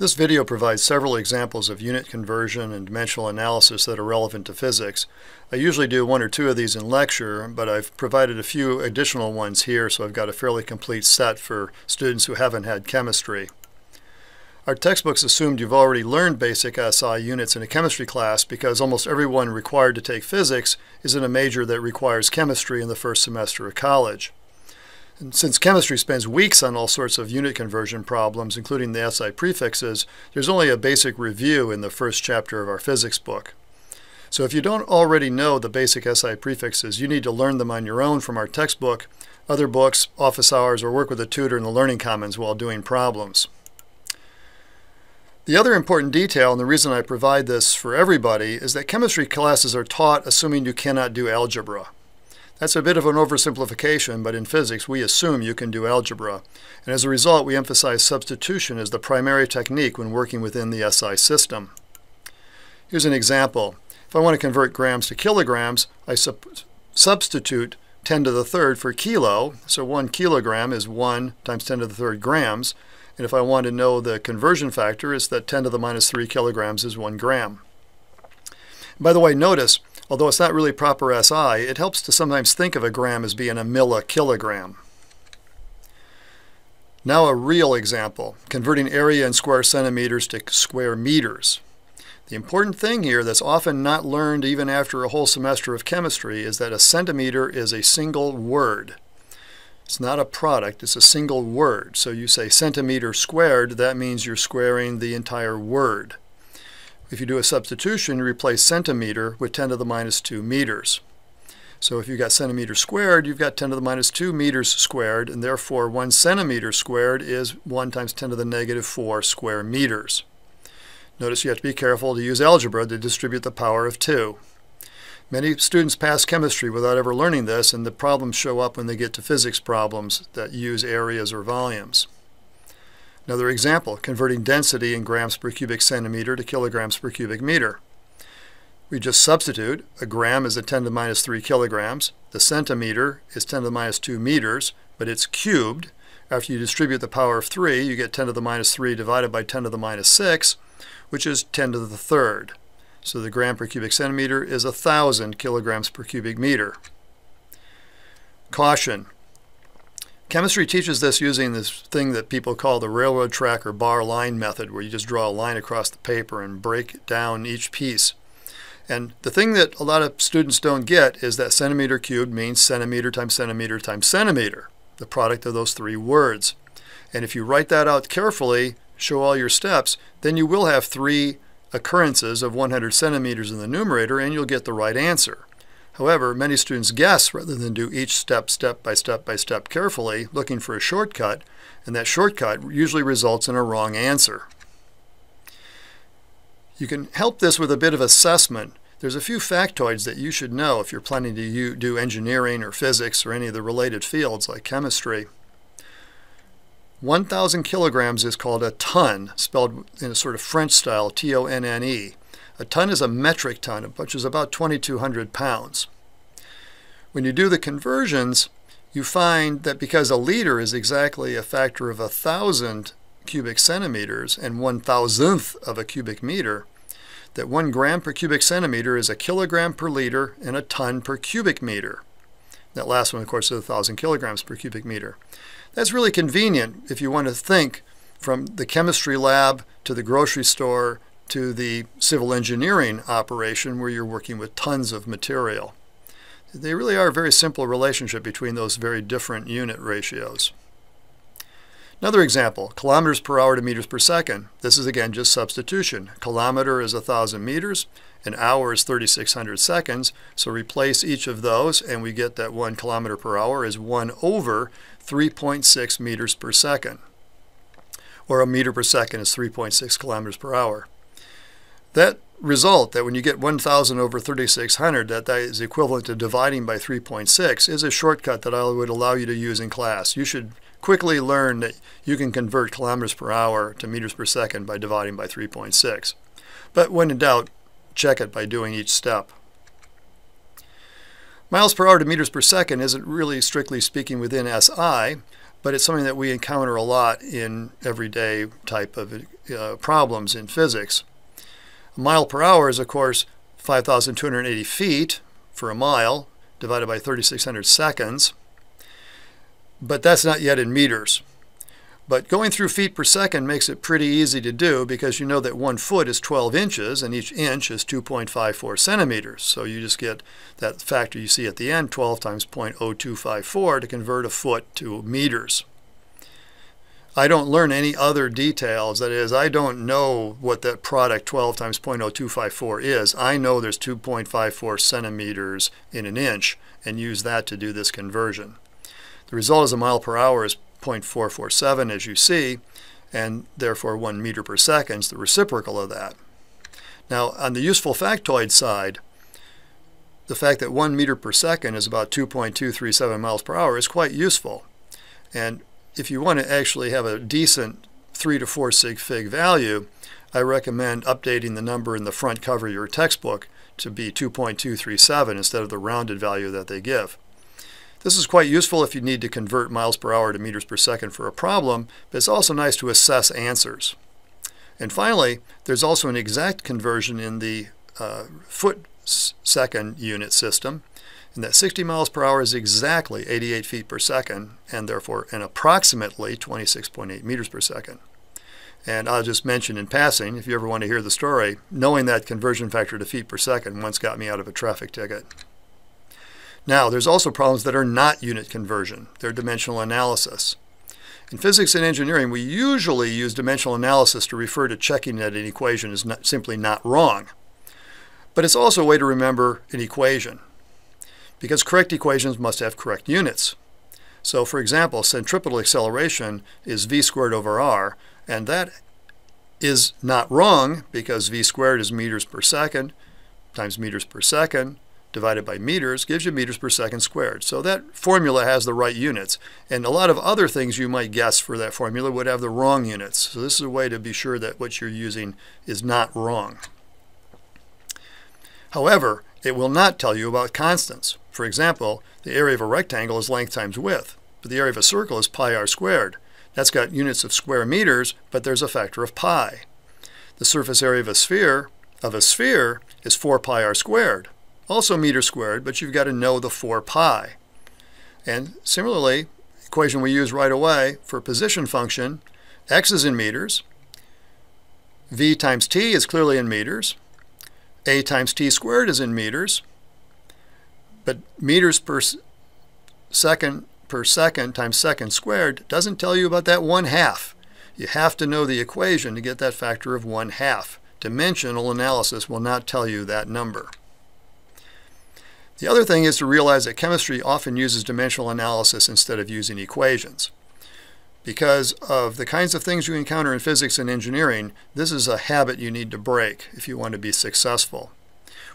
This video provides several examples of unit conversion and dimensional analysis that are relevant to physics. I usually do one or two of these in lecture, but I've provided a few additional ones here, so I've got a fairly complete set for students who haven't had chemistry. Our textbooks assumed you've already learned basic SI units in a chemistry class because almost everyone required to take physics is in a major that requires chemistry in the first semester of college. And since chemistry spends weeks on all sorts of unit conversion problems, including the SI prefixes, there's only a basic review in the first chapter of our physics book. So if you don't already know the basic SI prefixes, you need to learn them on your own from our textbook, other books, office hours, or work with a tutor in the Learning Commons while doing problems. The other important detail, and the reason I provide this for everybody, is that chemistry classes are taught assuming you cannot do algebra. That's a bit of an oversimplification, but in physics we assume you can do algebra. And as a result, we emphasize substitution as the primary technique when working within the SI system. Here's an example. If I want to convert grams to kilograms, I substitute 10 to the third for kilo. So 1 kilogram is 1 times 10 to the third grams. And if I want to know the conversion factor, it's that 10 to the minus 3 kilograms is 1 gram. By the way, notice Although it's not really proper SI, it helps to sometimes think of a gram as being a millikilogram. Now a real example, converting area in square centimeters to square meters. The important thing here that's often not learned even after a whole semester of chemistry is that a centimeter is a single word. It's not a product, it's a single word. So you say centimeter squared, that means you're squaring the entire word. If you do a substitution, you replace centimeter with 10 to the minus 2 meters. So if you've got centimeters squared, you've got 10 to the minus 2 meters squared, and therefore 1 centimeter squared is 1 times 10 to the negative 4 square meters. Notice you have to be careful to use algebra to distribute the power of 2. Many students pass chemistry without ever learning this, and the problems show up when they get to physics problems that use areas or volumes. Another example, converting density in grams per cubic centimeter to kilograms per cubic meter. We just substitute. A gram is a 10 to the minus 3 kilograms. The centimeter is 10 to the minus 2 meters, but it's cubed. After you distribute the power of 3, you get 10 to the minus 3 divided by 10 to the minus 6, which is 10 to the third. So the gram per cubic centimeter is 1,000 kilograms per cubic meter. Caution. Chemistry teaches this using this thing that people call the railroad track or bar line method, where you just draw a line across the paper and break down each piece. And the thing that a lot of students don't get is that centimeter cubed means centimeter times centimeter times centimeter, the product of those three words. And if you write that out carefully, show all your steps, then you will have three occurrences of 100 centimeters in the numerator and you'll get the right answer. However, many students guess rather than do each step step by step by step carefully, looking for a shortcut, and that shortcut usually results in a wrong answer. You can help this with a bit of assessment. There's a few factoids that you should know if you're planning to do engineering or physics or any of the related fields like chemistry. 1,000 kilograms is called a ton, spelled in a sort of French style, T-O-N-N-E. A ton is a metric ton, which is about 2,200 pounds. When you do the conversions, you find that because a liter is exactly a factor of a thousand cubic centimeters and one thousandth of a cubic meter, that one gram per cubic centimeter is a kilogram per liter and a ton per cubic meter. That last one, of course, is a thousand kilograms per cubic meter. That's really convenient if you want to think from the chemistry lab to the grocery store to the civil engineering operation where you're working with tons of material. They really are a very simple relationship between those very different unit ratios. Another example, kilometers per hour to meters per second. This is again just substitution. Kilometer is 1,000 meters, an hour is 3,600 seconds, so replace each of those and we get that 1 kilometer per hour is 1 over 3.6 meters per second. Or a meter per second is 3.6 kilometers per hour. That result, that when you get 1,000 over 3,600, that that is equivalent to dividing by 3.6, is a shortcut that I would allow you to use in class. You should quickly learn that you can convert kilometers per hour to meters per second by dividing by 3.6. But when in doubt, check it by doing each step. Miles per hour to meters per second isn't really strictly speaking within SI, but it's something that we encounter a lot in everyday type of uh, problems in physics. A mile per hour is, of course, 5,280 feet for a mile divided by 3,600 seconds, but that's not yet in meters. But going through feet per second makes it pretty easy to do because you know that one foot is 12 inches and each inch is 2.54 centimeters. So you just get that factor you see at the end, 12 times 0.0254 to convert a foot to meters. I don't learn any other details. That is, I don't know what that product 12 times 0.0254 is. I know there's 2.54 centimeters in an inch and use that to do this conversion. The result is a mile per hour is 0.447 as you see, and therefore 1 meter per second is the reciprocal of that. Now, on the useful factoid side, the fact that 1 meter per second is about 2.237 miles per hour is quite useful. And if you want to actually have a decent 3 to 4 sig fig value, I recommend updating the number in the front cover of your textbook to be 2.237 instead of the rounded value that they give. This is quite useful if you need to convert miles per hour to meters per second for a problem, but it's also nice to assess answers. And finally, there's also an exact conversion in the uh, foot second unit system, and that 60 miles per hour is exactly 88 feet per second, and therefore an approximately 26.8 meters per second. And I'll just mention in passing, if you ever want to hear the story, knowing that conversion factor to feet per second once got me out of a traffic ticket. Now, there's also problems that are not unit conversion. They're dimensional analysis. In physics and engineering, we usually use dimensional analysis to refer to checking that an equation is not, simply not wrong. But it's also a way to remember an equation, because correct equations must have correct units. So, for example, centripetal acceleration is v squared over r, and that is not wrong because v squared is meters per second times meters per second divided by meters gives you meters per second squared. So that formula has the right units. And a lot of other things you might guess for that formula would have the wrong units. So this is a way to be sure that what you're using is not wrong. However, it will not tell you about constants. For example, the area of a rectangle is length times width, but the area of a circle is pi r squared. That's got units of square meters, but there's a factor of pi. The surface area of a sphere of a sphere is 4 pi r squared also meter squared, but you've got to know the 4 pi. And similarly, equation we use right away for position function, x is in meters, v times t is clearly in meters, a times t squared is in meters, but meters per second per second times second squared doesn't tell you about that one half. You have to know the equation to get that factor of one half. Dimensional analysis will not tell you that number. The other thing is to realize that chemistry often uses dimensional analysis instead of using equations. Because of the kinds of things you encounter in physics and engineering, this is a habit you need to break if you want to be successful.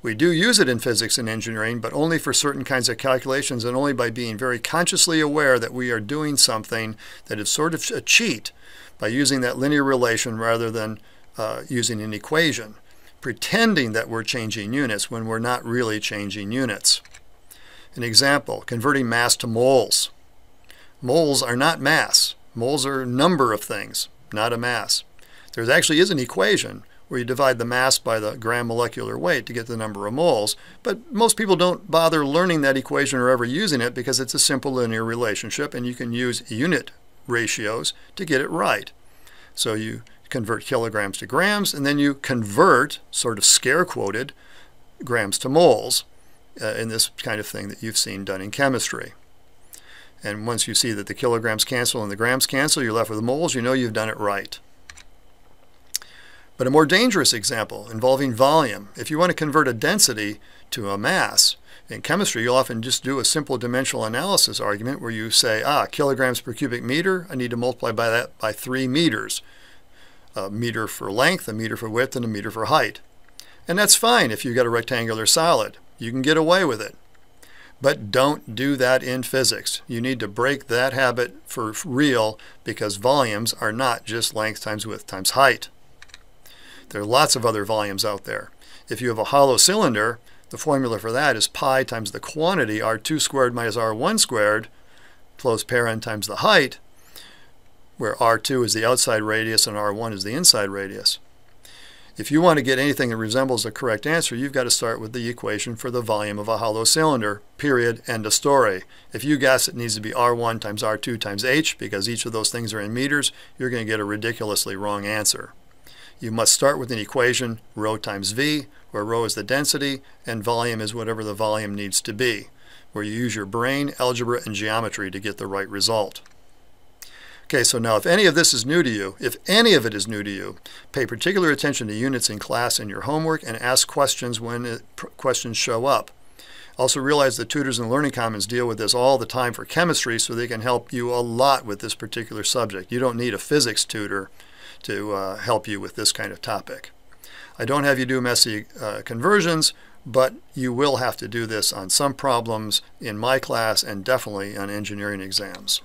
We do use it in physics and engineering, but only for certain kinds of calculations and only by being very consciously aware that we are doing something that is sort of a cheat by using that linear relation rather than uh, using an equation pretending that we're changing units when we're not really changing units. An example, converting mass to moles. Moles are not mass. Moles are a number of things, not a mass. There actually is an equation where you divide the mass by the gram molecular weight to get the number of moles, but most people don't bother learning that equation or ever using it because it's a simple linear relationship and you can use unit ratios to get it right. So you convert kilograms to grams, and then you convert, sort of scare quoted, grams to moles uh, in this kind of thing that you've seen done in chemistry. And once you see that the kilograms cancel and the grams cancel, you're left with the moles, you know you've done it right. But a more dangerous example involving volume, if you want to convert a density to a mass, in chemistry, you'll often just do a simple dimensional analysis argument where you say, ah, kilograms per cubic meter, I need to multiply by that by 3 meters a meter for length, a meter for width, and a meter for height. And that's fine if you've got a rectangular solid. You can get away with it. But don't do that in physics. You need to break that habit for real because volumes are not just length times width times height. There are lots of other volumes out there. If you have a hollow cylinder, the formula for that is pi times the quantity, r2 squared minus r1 squared, close paren times the height, where R2 is the outside radius and R1 is the inside radius. If you want to get anything that resembles a correct answer, you've got to start with the equation for the volume of a hollow cylinder, period, end of story. If you guess it needs to be R1 times R2 times H, because each of those things are in meters, you're going to get a ridiculously wrong answer. You must start with an equation, rho times V, where rho is the density and volume is whatever the volume needs to be, where you use your brain, algebra, and geometry to get the right result. Okay, so now if any of this is new to you, if any of it is new to you, pay particular attention to units in class and your homework and ask questions when it, questions show up. Also realize that tutors in Learning Commons deal with this all the time for chemistry so they can help you a lot with this particular subject. You don't need a physics tutor to uh, help you with this kind of topic. I don't have you do messy uh, conversions, but you will have to do this on some problems in my class and definitely on engineering exams.